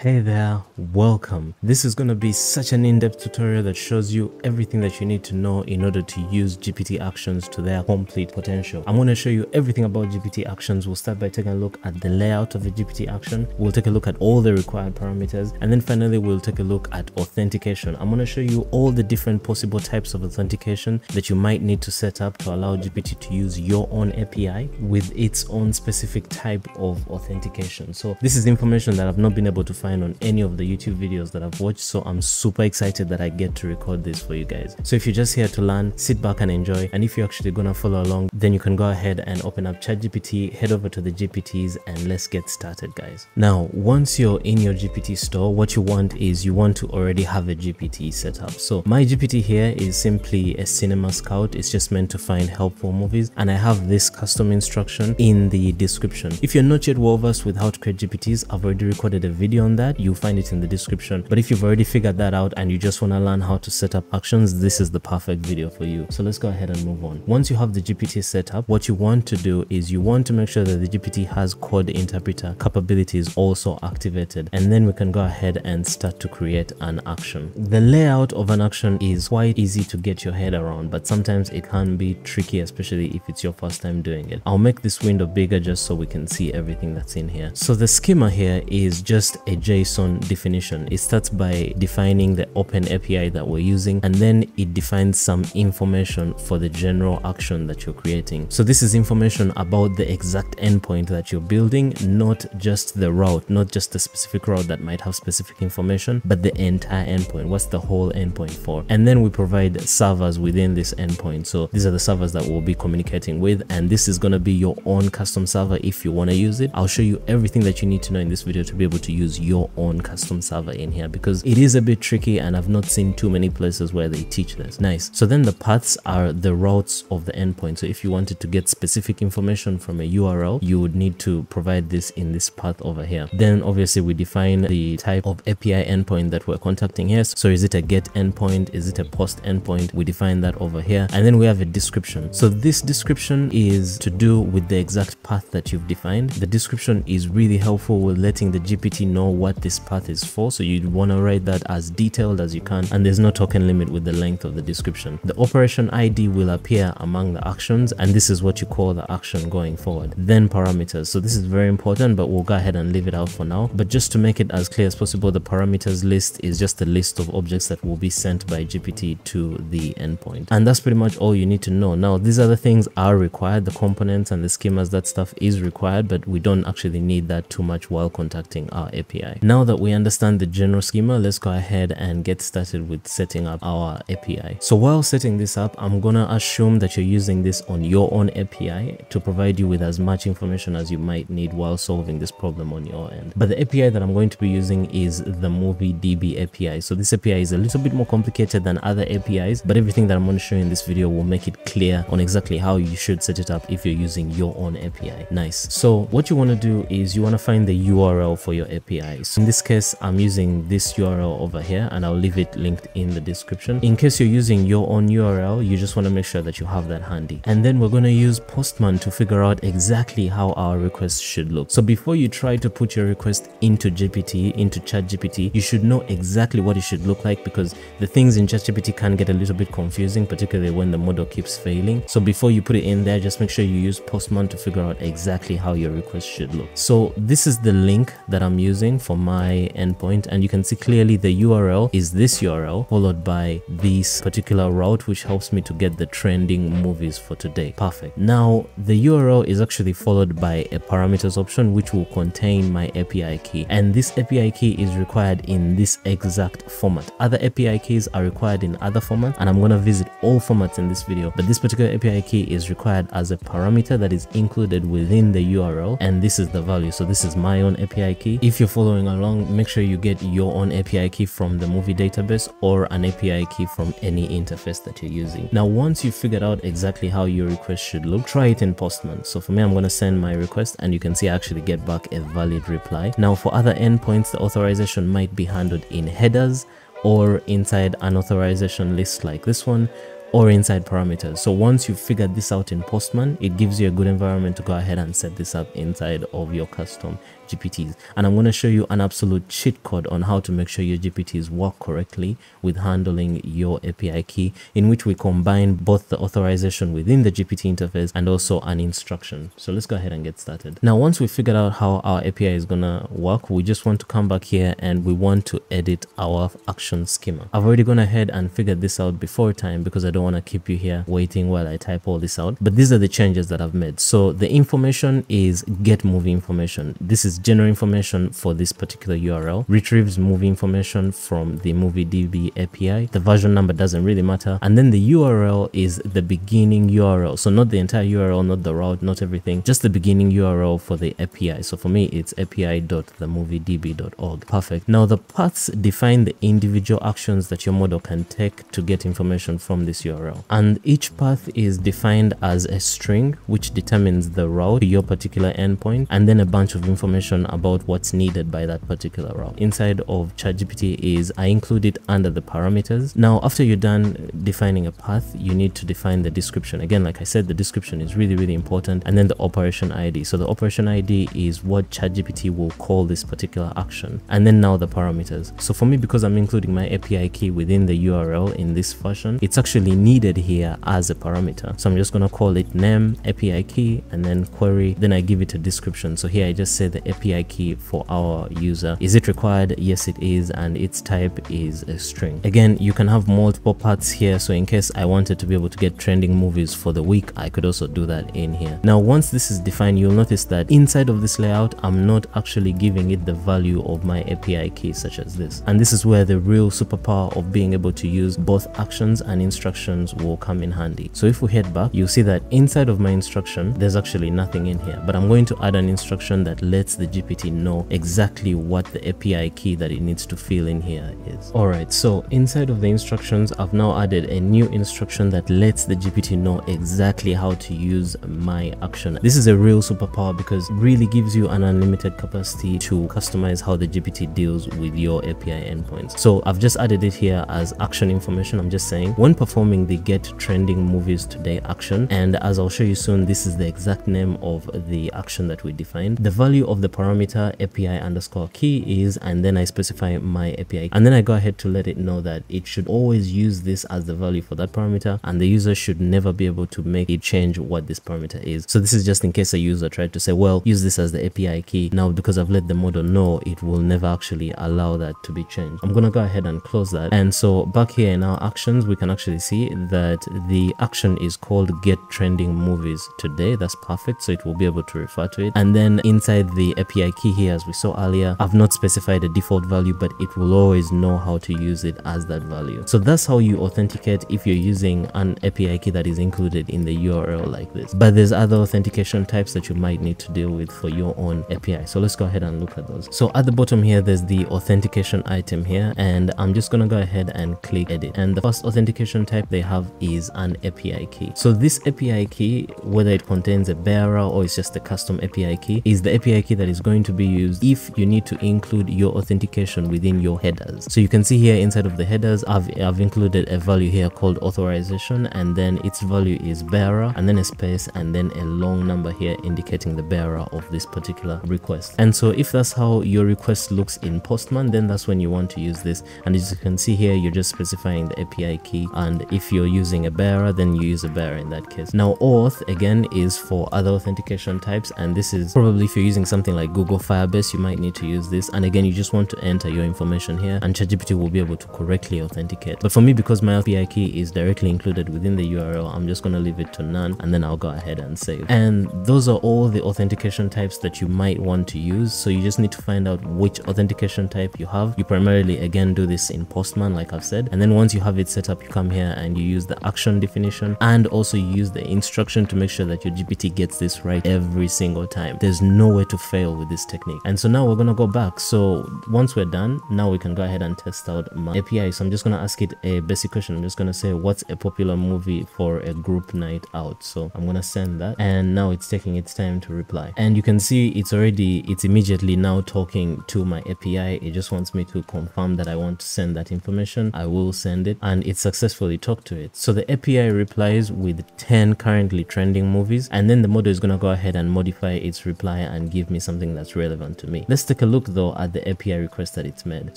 Hey there, welcome. This is going to be such an in-depth tutorial that shows you everything that you need to know in order to use GPT actions to their complete potential. I'm going to show you everything about GPT actions. We'll start by taking a look at the layout of a GPT action. We'll take a look at all the required parameters. And then finally, we'll take a look at authentication. I'm going to show you all the different possible types of authentication that you might need to set up to allow GPT to use your own API with its own specific type of authentication. So this is information that I've not been able to find find on any of the YouTube videos that I've watched. So I'm super excited that I get to record this for you guys. So if you're just here to learn, sit back and enjoy. And if you're actually gonna follow along, then you can go ahead and open up ChatGPT, head over to the GPTs and let's get started guys. Now, once you're in your GPT store, what you want is you want to already have a GPT set up. So my GPT here is simply a cinema scout. It's just meant to find helpful movies. And I have this custom instruction in the description. If you're not yet well versed with how to create GPTs, I've already recorded a video on that you'll find it in the description. But if you've already figured that out and you just want to learn how to set up actions this is the perfect video for you. So let's go ahead and move on. Once you have the gpt set up what you want to do is you want to make sure that the gpt has code interpreter capabilities also activated. And then we can go ahead and start to create an action. The layout of an action is quite easy to get your head around but sometimes it can be tricky especially if it's your first time doing it. I'll make this window bigger just so we can see everything that's in here. So the schema here is just a JSON definition. It starts by defining the open API that we're using and then it defines some information for the general action that you're creating. So this is information about the exact endpoint that you're building, not just the route, not just the specific route that might have specific information, but the entire endpoint. What's the whole endpoint for? And then we provide servers within this endpoint. So these are the servers that we'll be communicating with and this is going to be your own custom server if you want to use it. I'll show you everything that you need to know in this video to be able to use your your own custom server in here because it is a bit tricky and I've not seen too many places where they teach this. Nice. So then the paths are the routes of the endpoint. So if you wanted to get specific information from a URL, you would need to provide this in this path over here. Then obviously we define the type of API endpoint that we're contacting here. So is it a get endpoint? Is it a post endpoint? We define that over here. And then we have a description. So this description is to do with the exact path that you've defined. The description is really helpful with letting the GPT know what what this path is for so you'd want to write that as detailed as you can and there's no token limit with the length of the description. The operation id will appear among the actions and this is what you call the action going forward. Then parameters. So this is very important but we'll go ahead and leave it out for now. But just to make it as clear as possible the parameters list is just a list of objects that will be sent by gpt to the endpoint. And that's pretty much all you need to know. Now these other things are required the components and the schemas that stuff is required but we don't actually need that too much while contacting our api now that we understand the general schema, let's go ahead and get started with setting up our API. So while setting this up, I'm gonna assume that you're using this on your own API to provide you with as much information as you might need while solving this problem on your end. But the API that I'm going to be using is the MovieDB API. So this API is a little bit more complicated than other APIs, but everything that I'm going to show you in this video will make it clear on exactly how you should set it up if you're using your own API. Nice. So what you want to do is you want to find the URL for your API in this case i'm using this url over here and i'll leave it linked in the description. In case you're using your own url you just want to make sure that you have that handy. And then we're going to use postman to figure out exactly how our request should look. So before you try to put your request into gpt into chat gpt you should know exactly what it should look like because the things in chat gpt can get a little bit confusing particularly when the model keeps failing. So before you put it in there just make sure you use postman to figure out exactly how your request should look. So this is the link that i'm using for my endpoint and you can see clearly the URL is this URL followed by this particular route which helps me to get the trending movies for today. Perfect. Now the URL is actually followed by a parameters option which will contain my API key and this API key is required in this exact format. Other API keys are required in other formats and I'm going to visit all formats in this video but this particular API key is required as a parameter that is included within the URL and this is the value so this is my own API key. If you're following along, make sure you get your own API key from the movie database or an API key from any interface that you're using. Now, once you've figured out exactly how your request should look, try it in Postman. So for me, I'm going to send my request and you can see I actually get back a valid reply. Now, for other endpoints, the authorization might be handled in headers or inside an authorization list like this one or inside parameters. So once you've figured this out in Postman, it gives you a good environment to go ahead and set this up inside of your custom GPTs. And I'm going to show you an absolute cheat code on how to make sure your GPTs work correctly with handling your API key, in which we combine both the authorization within the GPT interface and also an instruction. So let's go ahead and get started. Now, once we figured out how our API is going to work, we just want to come back here and we want to edit our action schema. I've already gone ahead and figured this out before time because I don't want to keep you here waiting while I type all this out. But these are the changes that I've made. So the information is get movie information. This is general information for this particular URL. Retrieves movie information from the MovieDB API. The version number doesn't really matter. And then the URL is the beginning URL. So not the entire URL, not the route, not everything, just the beginning URL for the API. So for me, it's api.themoviedb.org. Perfect. Now the paths define the individual actions that your model can take to get information from this URL. And each path is defined as a string, which determines the route to your particular endpoint, and then a bunch of information about what's needed by that particular route. Inside of ChatGPT is I include it under the parameters. Now, after you're done defining a path, you need to define the description. Again, like I said, the description is really, really important. And then the operation ID. So the operation ID is what ChatGPT will call this particular action. And then now the parameters. So for me, because I'm including my API key within the URL in this fashion, it's actually needed here as a parameter. So I'm just going to call it name API key and then query. Then I give it a description. So here I just say the API key for our user. Is it required? Yes, it is. And its type is a string. Again, you can have multiple parts here. So in case I wanted to be able to get trending movies for the week, I could also do that in here. Now, once this is defined, you'll notice that inside of this layout, I'm not actually giving it the value of my API key such as this. And this is where the real superpower of being able to use both actions and instructions will come in handy. So if we head back, you'll see that inside of my instruction, there's actually nothing in here, but I'm going to add an instruction that lets the GPT know exactly what the API key that it needs to fill in here is. Alright, so inside of the instructions, I've now added a new instruction that lets the GPT know exactly how to use my action. This is a real superpower because it really gives you an unlimited capacity to customize how the GPT deals with your API endpoints. So I've just added it here as action information. I'm just saying when performing the get trending movies today action, and as I'll show you soon, this is the exact name of the action that we defined. The value of the parameter API underscore key is, and then I specify my API, and then I go ahead to let it know that it should always use this as the value for that parameter, and the user should never be able to make it change what this parameter is. So this is just in case a user tried to say, well, use this as the API key. Now, because I've let the model know, it will never actually allow that to be changed. I'm gonna go ahead and close that. And so back here in our actions, we can actually see that the action is called get trending movies today. That's perfect. So it will be able to refer to it. And then inside the API key here, as we saw earlier, I've not specified a default value, but it will always know how to use it as that value. So that's how you authenticate if you're using an API key that is included in the URL like this. But there's other authentication types that you might need to deal with for your own API. So let's go ahead and look at those. So at the bottom here, there's the authentication item here, and I'm just gonna go ahead and click edit. And the first authentication type they have is an API key. So this API key, whether it contains a bearer or it's just a custom API key, is the API key that is going to be used if you need to include your authentication within your headers. So you can see here inside of the headers, I've, I've included a value here called authorization, and then its value is bearer, and then a space, and then a long number here indicating the bearer of this particular request. And so if that's how your request looks in Postman, then that's when you want to use this. And as you can see here, you're just specifying the API key. And if you're using a bearer, then you use a bearer in that case. Now, OAuth again is for other authentication types. And this is probably if you're using something like Google Firebase, you might need to use this. And again, you just want to enter your information here and ChatGPT will be able to correctly authenticate. But for me, because my API key is directly included within the URL, I'm just going to leave it to none and then I'll go ahead and save. And those are all the authentication types that you might want to use. So you just need to find out which authentication type you have. You primarily again do this in Postman, like I've said. And then once you have it set up, you come here and you use the action definition and also use the instruction to make sure that your GPT gets this right every single time. There's no way to fail with this technique. And so now we're to go back. So once we're done, now we can go ahead and test out my API. So I'm just to ask it a basic question. I'm just to say, what's a popular movie for a group night out? So I'm to send that. And now it's taking its time to reply. And you can see it's already, it's immediately now talking to my API. It just wants me to confirm that I want to send that information. I will send it and it successfully talked to it. So the API replies with 10 currently trending movies and then the model is to go ahead and modify its reply and give me some something that's relevant to me. Let's take a look though at the API request that it's made.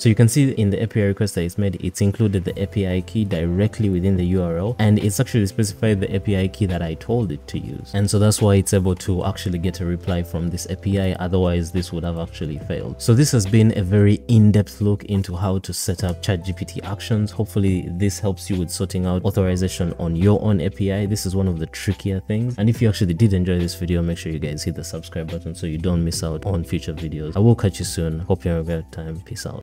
So you can see in the API request that it's made, it's included the API key directly within the URL and it's actually specified the API key that I told it to use. And so that's why it's able to actually get a reply from this API. Otherwise, this would have actually failed. So this has been a very in-depth look into how to set up ChatGPT actions. Hopefully this helps you with sorting out authorization on your own API. This is one of the trickier things. And if you actually did enjoy this video, make sure you guys hit the subscribe button so you don't miss out on future videos. I will catch you soon. Hope you have a great time. Peace out.